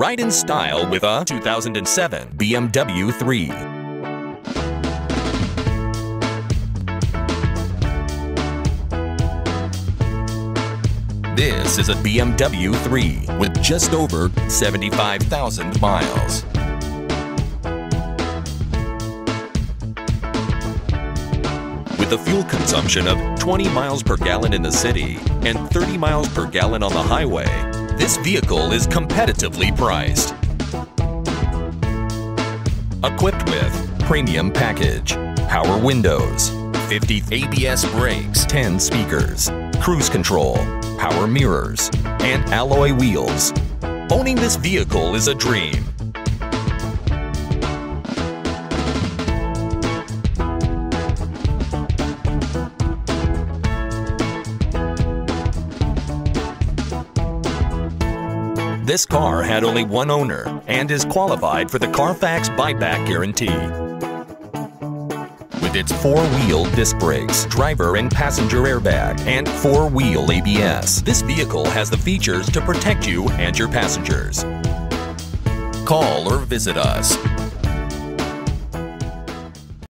ride in style with a 2007 BMW 3. This is a BMW 3 with just over 75,000 miles. With a fuel consumption of 20 miles per gallon in the city and 30 miles per gallon on the highway, this vehicle is competitively priced. Equipped with premium package, power windows, 50 ABS brakes, 10 speakers, cruise control, power mirrors, and alloy wheels. Owning this vehicle is a dream. This car had only one owner and is qualified for the Carfax buyback guarantee with its four-wheel disc brakes, driver and passenger airbag, and four-wheel ABS. This vehicle has the features to protect you and your passengers. Call or visit us